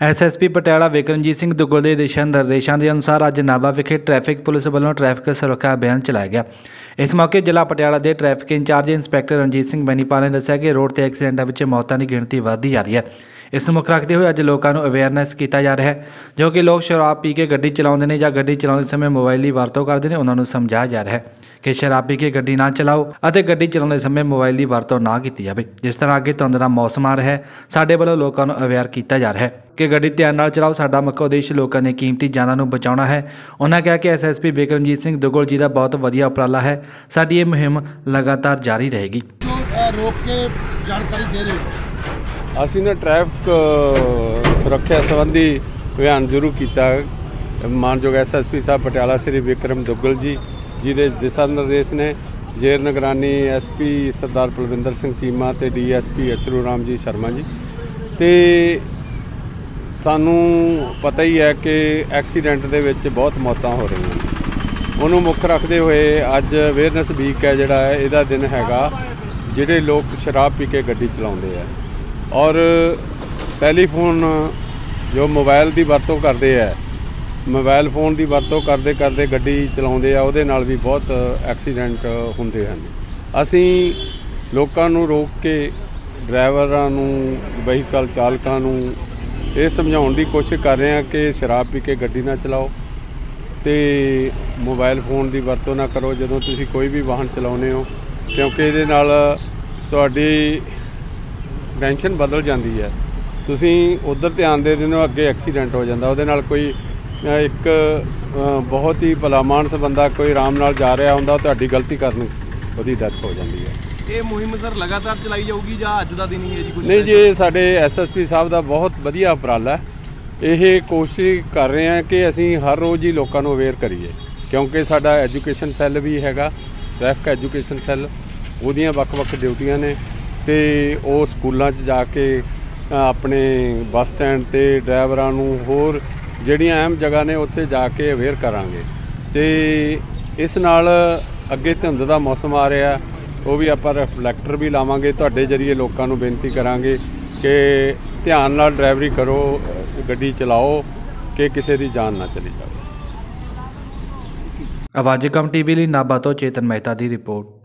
SSP Patiala Vikramjit Singh Duggal ਦੇ ਦਿਸ਼ਾ ਨਿਰਦੇਸ਼ਾਂ ਦੇ ਅਨੁਸਾਰ ਅੱਜ ਨਾਭਾ ਵਿਖੇ ਟ੍ਰੈਫਿਕ ਪੁਲਿਸ ਵੱਲੋਂ ਟ੍ਰੈਫਿਕ ਸੁਰੱਖਿਆ ਅਭਿਆਨ ਚਲਾਇਆ ਗਿਆ। ਇਸ ਮੌਕੇ ਜ਼ਿਲ੍ਹਾ ਪਟਿਆਲਾ ਦੇ traffic incharge inspector Ranjit Singh Bainipal ਨੇ ਦੱਸਿਆ ਕਿ ਰੋਡ ਤੇ ਐਕਸੀਡੈਂਟਾਂ ਵਿੱਚ ਮੌਤਾਂ ਦੀ ਗਿਣਤੀ ਵਧਦੀ ਜਾ ਰਹੀ ਹੈ। ਇਸ ਨੂੰ ਮੁੱਖ ਰੱਖਦੇ ਹੋਏ ਅੱਜ ਲੋਕਾਂ ਨੂੰ ਅਵੇਅਰਨੈਸ ਕੀਤਾ ਜਾ ਰਿਹਾ ਹੈ, ਜੋ ਕਿ ਲੋਕ ਸ਼ਰਾਬ ਪੀ ਕੇ ਗੱਡੀ ਚਲਾਉਂਦੇ ਨੇ ਜਾਂ ਗੱਡੀ ਚਲਾਉਂਦੇ ਸਮੇਂ ਮੋਬਾਈਲ ਦੀ ਵਰਤੋਂ ਕਰਦੇ ਨੇ, ਉਹਨਾਂ ਨੂੰ ਸਮਝਾਇਆ ਜਾ ਰਿਹਾ ਹੈ। ਕਿ ਸ਼ਰਾਬ ਕੇ ਗੱਡੀ ਨਾ ਚਲਾਓ ਅਤੇ ਗੱਡੀ ਚਲਾਉਂਦੇ ਸਮੇਂ ਮੋਬਾਈਲ ਦੀ ਵਰਤੋਂ ਨਾ ਕੀਤੀ ਜਾਵੇ। ਜਿਸ ਤਰ੍ਹਾਂ ਅੱਗੇ ਧੁੰਦ ਦਾ ਮੌਸਮ ਆ ਰਿਹਾ ਹੈ ਸਾਡੇ ਵੱਲੋਂ ਲੋਕਾਂ ਨੂੰ ਅਵੇਅਰ ਕੀਤਾ ਜਾ ਰਿਹਾ ਹੈ ਕਿ ਗੱਡੀ ਧਿਆਨ ਨਾਲ ਚਲਾਓ। ਸਾਡਾ ਮੁੱਖ ਉਦੇਸ਼ ਲੋਕਾਂ ਦੀਆਂ ਕੀਮਤੀ ਜਾਨਾਂ ਨੂੰ ਬਚਾਉਣਾ ਹੈ। ਉਹਨਾਂ ਕਿਹਾ ਕਿ ਐਸਐਸਪੀ ਵਿਕਰਮਜੀਤ ਸਿੰਘ ਦੁੱਗਲ ਜੀ ਦਾ ਬਹੁਤ ਵਧੀਆ ਉਪਰਾਲਾ ਹੈ। ਸਾਡੀ ਇਹ ਮੁਹਿੰਮ ਲਗਾਤਾਰ ਜਾਰੀ ਰਹੇਗੀ। ਰੋਕ ਕੇ ਜਾਣਕਾਰੀ ਦੇ ਰਹੇ ਹੋ? ਅਸੀਂ ਨਾ ਟ੍ਰੈਫਿਕ ਸੁਰੱਖਿਆ ਸੰਬੰਧੀ ਅਭਿਆਨ ਸ਼ੁਰੂ ਕੀਤਾ। ਮਾਨਯੋਗ ਐਸਐਸਪੀ ਸਾਹਿਬ ਪਟਿਆਲਾ ਸ੍ਰੀ ਵਿਕਰਮ ਦੁੱਗਲ ਜੀ ਜਿਹਦੇ ਦਿਸ਼ਾ ਨਿਰਦੇਸ਼ ਨੇ ਜੇਰ ਨਿਗਰਾਨੀ ਐਸਪੀ ਸਰਦਾਰ ਪਲਵਿੰਦਰ ਸਿੰਘ ਚੀਮਾ ਤੇ ਡੀਐਸਪੀ ਅਚਰੂ ਰਾਮ ਜੀ ਸ਼ਰਮਾ ਜੀ। ਤੇ ਸਾਨੂੰ ਪਤਾ ਹੀ ਹੈ ਕਿ ਐਕਸੀਡੈਂਟ ਦੇ ਵਿੱਚ ਬਹੁਤ ਮੌਤਾਂ ਹੋ ਰਹੀਆਂ ਨੇ। ਉਹਨੂੰ ਮੁੱਖ ਰੱਖਦੇ ਹੋਏ ਅੱਜ ਅਵੇਅਰਨੈਸ ਵੀਕ ਹੈ ਜਿਹੜਾ ਹੈ, ਇਹਦਾ ਦਿਨ ਹੈਗਾ, ਜਿਹੜੇ ਲੋਕ ਸ਼ਰਾਬ ਪੀ ਕੇ ਗੱਡੀ ਚਲਾਉਂਦੇ ਆ। ਔਰ ਟੈਲੀਫੋਨ ਜੋ ਮੋਬਾਈਲ ਦੀ ਵਰਤੋਂ ਕਰਦੇ ਆ ਮੋਬਾਈਲ ਫੋਨ ਦੀ ਵਰਤੋਂ ਕਰਦੇ ਕਰਦੇ ਗੱਡੀ ਚਲਾਉਂਦੇ ਆ, ਉਹਦੇ ਨਾਲ ਵੀ ਬਹੁਤ ਐਕਸੀਡੈਂਟ ਹੁੰਦੇ ਹਨ। ਅਸੀਂ ਲੋਕਾਂ ਨੂੰ ਰੋਕ ਕੇ ਡਰਾਈਵਰਾਂ ਨੂੰ ਵਹੀਕਲ ਚਾਲਕਾਂ ਨੂੰ ਇਹ ਸਮਝਾਉਣ ਦੀ ਕੋਸ਼ਿਸ਼ ਕਰ ਰਹੇ ਹਾਂ ਕਿ ਸ਼ਰਾਬ ਪੀ ਕੇ ਗੱਡੀ ਨਾ ਚਲਾਓ ਤੇ ਮੋਬਾਈਲ ਫੋਨ ਦੀ ਵਰਤੋਂ ਨਾ ਕਰੋ। ਜਦੋਂ ਤੁਸੀਂ ਕੋਈ ਵੀ ਵਾਹਨ ਚਲਾਉਂਦੇ ਹੋ, ਕਿਉਂਕਿ ਇਹਦੇ ਨਾਲ ਤੁਹਾਡੀ ਟੈਨਸ਼ਨ ਬਦਲ ਜਾਂਦੀ ਹੈ। ਤੁਸੀਂ ਉਧਰ ਧਿਆਨ ਦੇ ਦਿੰਦੇ ਹੋ, ਅੱਗੇ ਐਕਸੀਡੈਂਟ ਹੋ ਜਾਂਦਾ, ਉਹਦੇ ਨਾਲ ਕੋਈ ਇੱਕ ਬਹੁਤ ਹੀ ਭਲਾਮਾਨਸ ਬੰਦਾ ਕੋਈ ਆਰਾਮ ਨਾਲ ਜਾ ਰਿਹਾ ਹੁੰਦਾ ਤੁਹਾਡੀ ਗਲਤੀ ਕਾਰਨ ਉਹਦੀ ਡੈਥ ਹੋ ਜਾਂਦੀ ਹੈ। ਇਹ ਮੁਹਿੰਮ ਸਰ ਲਗਾਤਾਰ ਚਲਾਈ ਜਾਊਗੀ ਜਾਂ ਅੱਜ ਦਾ ਦਿਨ ਹੀ ਹੈ ਜੀ ਕੁਝ ਨਹੀਂ ਜੀ ਸਾਡੇ ਐਸਐਸਪੀ ਸਾਹਿਬ ਦਾ ਬਹੁਤ ਵਧੀਆ ਉਪਰਾਲਾ ਹੈ। ਇਹ ਕੋਸ਼ਿਸ਼ ਕਰ ਰਹੇ ਹਾਂ ਕਿ ਅਸੀਂ ਹਰ ਰੋਜ਼ ਹੀ ਲੋਕਾਂ ਨੂੰ ਅਵੇਅਰ ਕਰੀਏ ਕਿਉਂਕਿ ਸਾਡਾ ਐਜੂਕੇਸ਼ਨ ਸੈੱਲ ਵੀ ਹੈਗਾ ਟ੍ਰੈਫਿਕ ਐਜੂਕੇਸ਼ਨ ਸੈੱਲ ਉਹਦੀਆਂ ਵੱਖ-ਵੱਖ ਡਿਊਟੀਆਂ ਨੇ ਤੇ ਉਹ ਸਕੂਲਾਂ 'ਚ ਜਾ ਕੇ ਆਪਣੇ ਬੱਸ ਸਟੈਂਡ ਤੇ ਡਰਾਈਵਰਾਂ ਨੂੰ ਹੋਰ ਜਿਹੜੀਆਂ ਅਹਿਮ ਜਗ੍ਹਾ ਨੇ ਉੱਥੇ ਜਾ ਕੇ ਅਵੇਅਰ ਕਰਾਂਗੇ। ਤੇ ਇਸ ਨਾਲ ਅੱਗੇ ਧੁੰਦ ਦਾ ਮੌਸਮ ਆ ਰਿਹਾ ਉਹ ਵੀ ਆਪਾਂ ਰਿਫਲੈਕਟਰ ਵੀ ਲਾਵਾਂਗੇ। ਤੁਹਾਡੇ ਜਰੀਏ ਲੋਕਾਂ ਨੂੰ ਬੇਨਤੀ ਕਰਾਂਗੇ ਕਿ ਧਿਆਨ ਨਾਲ ਡਰਾਈਵਰੀ ਕਰੋ, ਗੱਡੀ ਚਲਾਓ, ਕਿ ਕਿਸੇ ਦੀ ਜਾਨ ਨਾ ਚਲੀ ਜਾਵੇ। ਆਵਾਜ਼ ਕਮ ਟੀਵੀ ਲਈ ਨਾਭਾ ਤੋਂ ਚੇਤਨ ਮਹਿਤਾ ਦੀ ਰਿਪੋਰਟ।